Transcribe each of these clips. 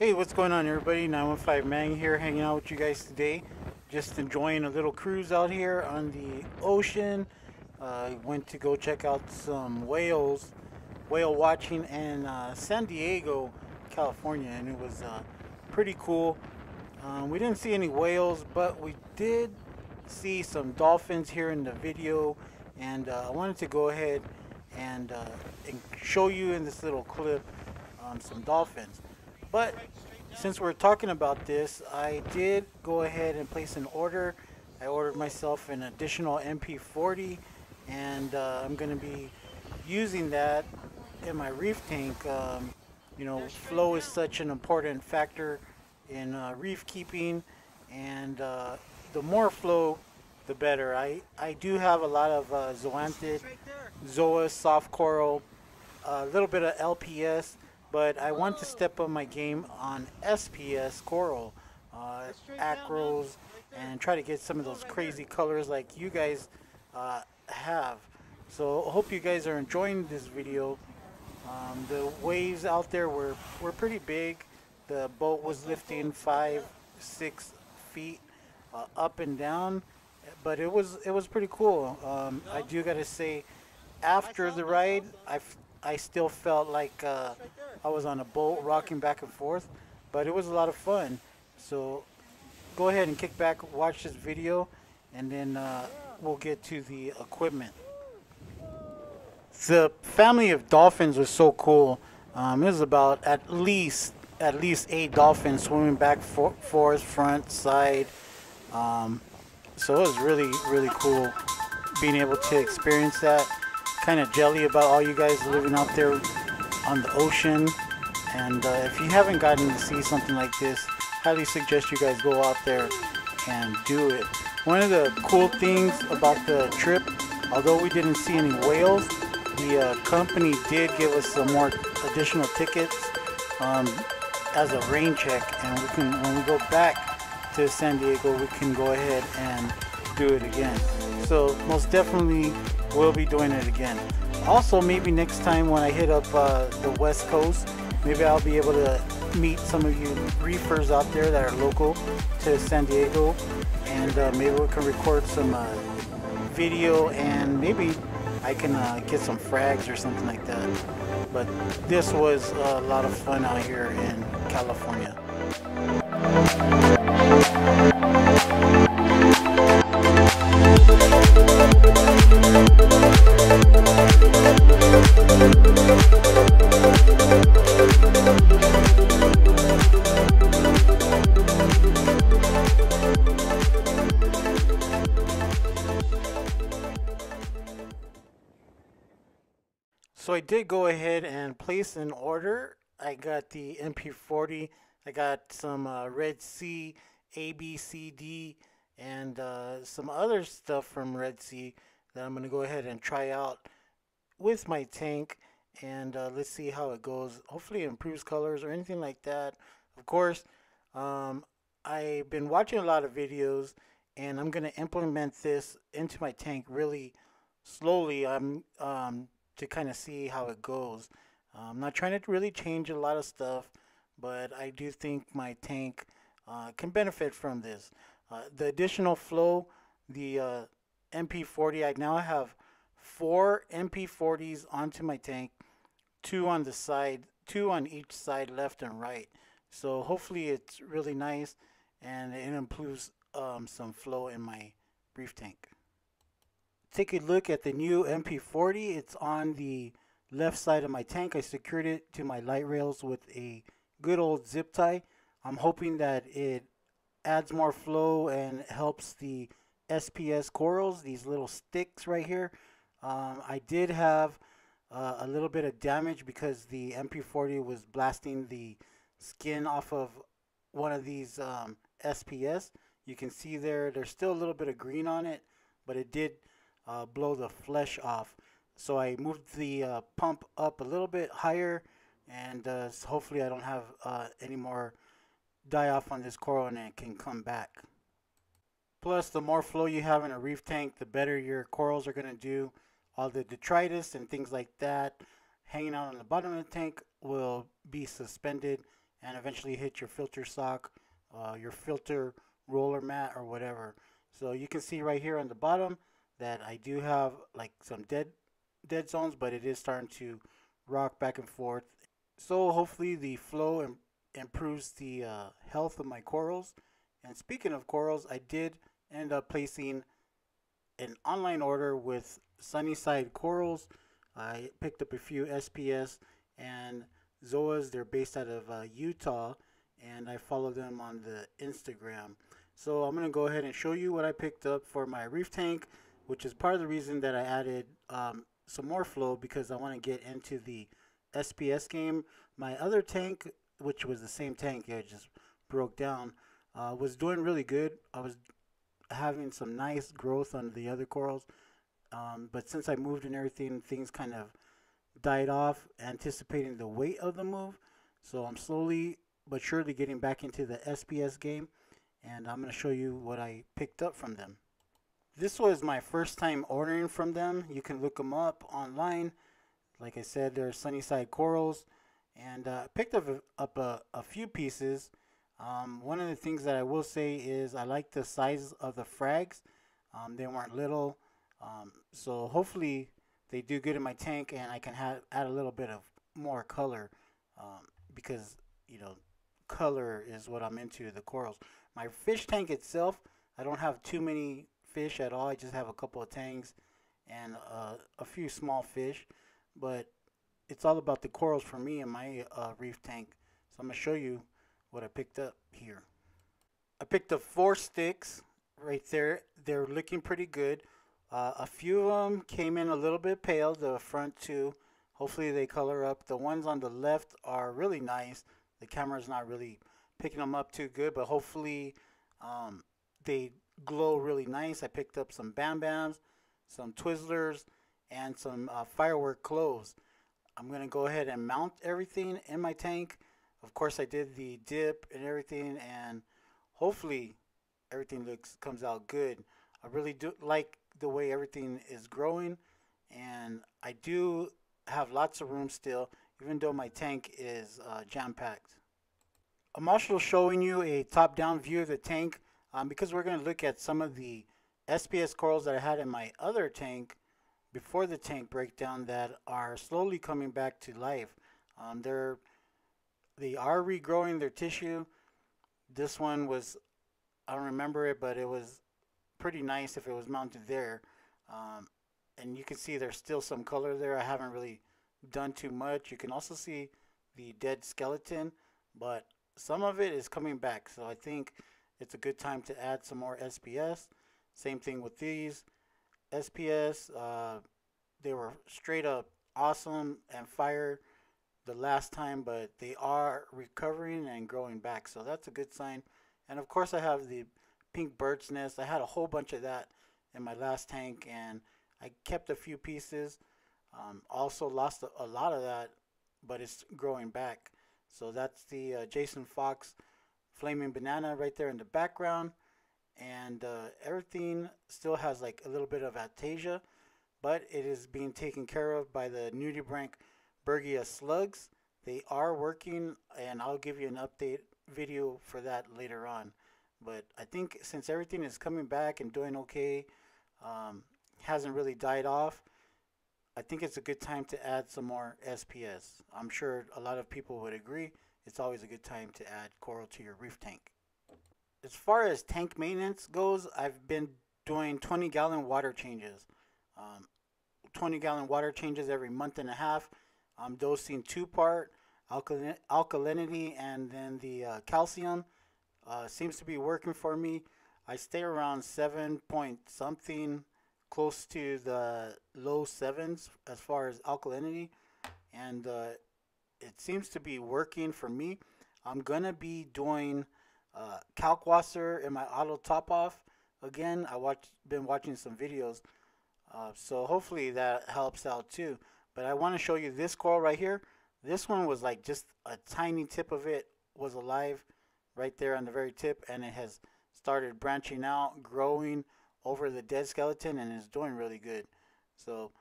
Hey, what's going on, everybody? 915 Mang here, hanging out with you guys today. Just enjoying a little cruise out here on the ocean. Uh, went to go check out some whales, whale watching in uh, San Diego, California, and it was uh, pretty cool. Um, we didn't see any whales, but we did see some dolphins here in the video, and uh, I wanted to go ahead and, uh, and show you in this little clip um, some dolphins. But since we're talking about this, I did go ahead and place an order. I ordered myself an additional MP40 and uh, I'm going to be using that in my reef tank. Um, you know, flow is such an important factor in uh, reef keeping and uh, the more flow, the better. I, I do have a lot of uh, zoanthid, zoa, soft coral, a little bit of LPS, but I want to step up my game on SPS coral, uh, acros, and try to get some of those crazy colors like you guys uh, have. So I hope you guys are enjoying this video. Um, the waves out there were, were pretty big. The boat was lifting five, six feet uh, up and down, but it was it was pretty cool. Um, I do gotta say, after the ride, I I still felt like uh, I was on a boat rocking back and forth, but it was a lot of fun. So go ahead and kick back, watch this video, and then uh, we'll get to the equipment. The family of dolphins was so cool. Um, it was about at least at least eight dolphins swimming back for, forth, front, side. Um, so it was really really cool being able to experience that kind of jelly about all you guys living out there on the ocean. And uh, if you haven't gotten to see something like this, highly suggest you guys go out there and do it. One of the cool things about the trip, although we didn't see any whales, the uh, company did give us some more additional tickets um, as a rain check, and we can when we go back to San Diego, we can go ahead and do it again. So most definitely we'll be doing it again. Also, maybe next time when I hit up uh, the West Coast, maybe I'll be able to meet some of you reefers out there that are local to San Diego, and uh, maybe we can record some uh, video and maybe I can uh, get some frags or something like that. But this was a lot of fun out here in California. Go ahead and place an order. I got the MP40. I got some uh, Red Sea, ABCD, and uh, some other stuff from Red Sea that I'm going to go ahead and try out with my tank. And uh, let's see how it goes. Hopefully it improves colors or anything like that. Of course, um, I've been watching a lot of videos and I'm going to implement this into my tank really slowly. I'm um, to kind of see how it goes. I'm not trying to really change a lot of stuff, but I do think my tank uh, can benefit from this. Uh, the additional flow, the uh, MP40, I now have four MP40s onto my tank, two on the side, two on each side, left and right. So hopefully it's really nice and it improves um, some flow in my reef tank take a look at the new MP40. It's on the left side of my tank. I secured it to my light rails with a good old zip tie. I'm hoping that it adds more flow and helps the SPS corals, these little sticks right here. Um, I did have uh, a little bit of damage because the MP40 was blasting the skin off of one of these um, SPS. You can see there, there's still a little bit of green on it, but it did uh, blow the flesh off. So I moved the uh, pump up a little bit higher and uh, hopefully I don't have uh, any more die off on this coral and it can come back. Plus the more flow you have in a reef tank the better your corals are going to do. All the detritus and things like that hanging out on the bottom of the tank will be suspended and eventually hit your filter sock, uh, your filter roller mat or whatever. So you can see right here on the bottom that I do have like some dead dead zones, but it is starting to rock back and forth. So hopefully the flow Im improves the uh, health of my corals. And speaking of corals, I did end up placing an online order with Sunnyside Corals. I picked up a few SPS and Zoas. They're based out of uh, Utah, and I follow them on the Instagram. So I'm to go ahead and show you what I picked up for my reef tank, which is part of the reason that I added um, some more flow because I want to get into the SPS game. My other tank, which was the same tank, it just broke down, uh, was doing really good. I was having some nice growth on the other corals. Um, but since I moved and everything, things kind of died off, anticipating the weight of the move. So I'm slowly but surely getting back into the SPS game, and I'm going to show you what I picked up from them. This was my first time ordering from them. You can look them up online. Like I said, they're Sunnyside Corals, and uh, picked up a, up a, a few pieces. Um, one of the things that I will say is I like the size of the frags. Um, they weren't little, um, so hopefully they do good in my tank and I can have, add a little bit of more color um, because you know color is what I'm into the corals. My fish tank itself, I don't have too many fish at all. I just have a couple of tanks and uh, a few small fish, but it's all about the corals for me in my uh, reef tank. So I'm gonna show you what I picked up here. I picked up four sticks right there. They're looking pretty good. Uh, a few of them came in a little bit pale, the front two. Hopefully they color up. The ones on the left are really nice. The camera's not really picking them up too good, but hopefully um, they glow really nice. I picked up some Bam Bams, some Twizzlers, and some uh, firework cloves. I'm going to go ahead and mount everything in my tank. Of course, I did the dip and everything, and hopefully everything looks comes out good. I really do like the way everything is growing, and I do have lots of room still, even though my tank is uh, jam-packed. I'm also showing you a top-down view of the tank um, because we're going to look at some of the SPS corals that I had in my other tank before the tank breakdown that are slowly coming back to life. Um, they're they are regrowing their tissue. This one was, I don't remember it, but it was pretty nice if it was mounted there. Um, and you can see there's still some color there. I haven't really done too much. You can also see the dead skeleton, but some of it is coming back. So I think it's a good time to add some more SPS. Same thing with these. SPS, uh, they were straight up awesome and fire the last time, but they are recovering and growing back. So that's a good sign. And of course, I have the pink bird's nest. I had a whole bunch of that in my last tank, and I kept a few pieces. Um, also lost a, lot of that, but it's growing back. So that's the uh, Jason Fox flaming banana right there in the background. And uh, everything still has like a little bit of Aiptasia, but it is being taken care of by the nudibranch Berghia slugs. They are working, and I'll give you an update video for that later on. But I think since everything is coming back and doing okay, um, hasn't really died off, I think it's a good time to add some more SPS. I'm sure a lot of people would agree. It's always a good time to add coral to your reef tank. As far as tank maintenance goes, I've been doing 20 gallon water changes. Um, 20 gallon water changes every month and a half. I'm dosing two part alkalin alkalinity and then the uh, calcium. Uh, seems to be working for me. I stay around seven point something, close to the low sevens as far as alkalinity, and uh, it seems to be working for me. I'm gonna be doing uh, Kalkwasser in my auto top off again. I watch been watching some videos, uh, so hopefully that helps out too. But I want to show you this coral right here. This one was like just a tiny tip of it was alive right there on the very tip and it has started branching out, growing over the dead skeleton and is doing really good. So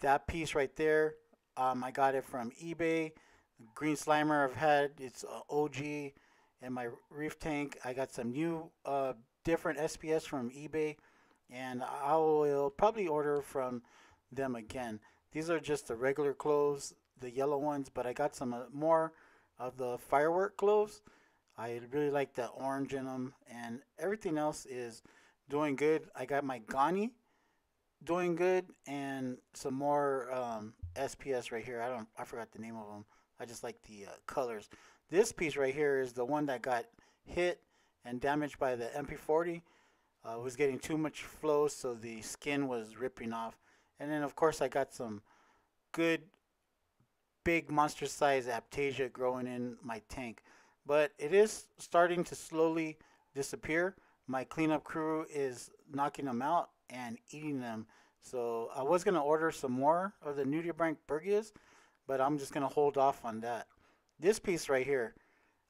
that piece right there, um, I got it from eBay. Green Slimer I've had. It's OG in my reef tank. I got some new uh, different SPS from eBay, and I will probably order from them again. These are just the regular cloves, the yellow ones, but I got some uh, more of the firework cloves. I really like the orange in them, and everything else is doing good. I got my Goni doing good, and some more um, SPS right here. I don't, I forgot the name of them. I just like the uh, colors. This piece right here is the one that got hit and damaged by the MP40. Uh, was getting too much flow, so the skin was ripping off. And then, of course, I got some good big monster size Aiptasia growing in my tank. But it is starting to slowly disappear. My cleanup crew is knocking them out and eating them. So I was going to order some more of the Nudibranch Berghias, but I'm just to hold off on that. This piece right here,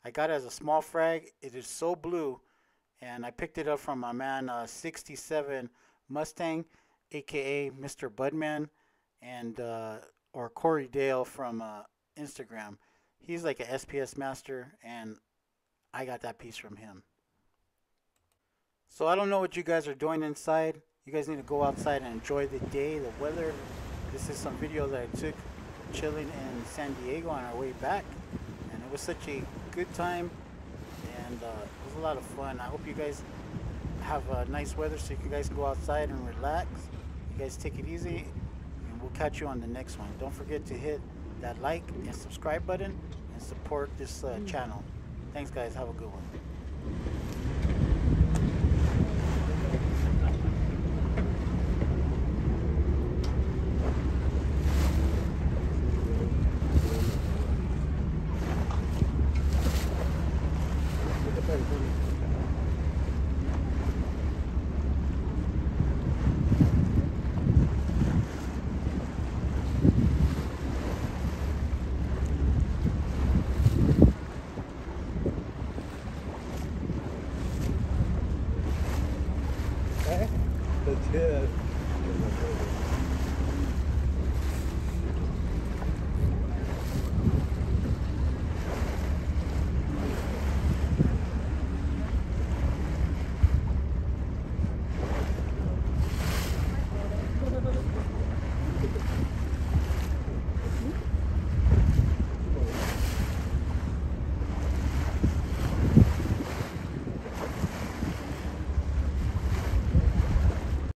I got as a small frag. It is so blue, and I picked it up from my man uh, 67 Mustang, aka Mr. Budman, and uh, or Corey Dale from uh, Instagram. He's like a SPS master, and I got that piece from him. So I don't know what you guys are doing inside. You guys need to go outside and enjoy the day, the weather. This is some video that I took chilling in San Diego on our way back, and it was such a good time, and uh, it was a lot of fun. I hope you guys have uh, nice weather so you guys can go outside and relax. You guys take it easy and we'll catch you on the next one. Don't forget to hit that like and subscribe button and support this uh, channel. Thanks, guys. Have a good one.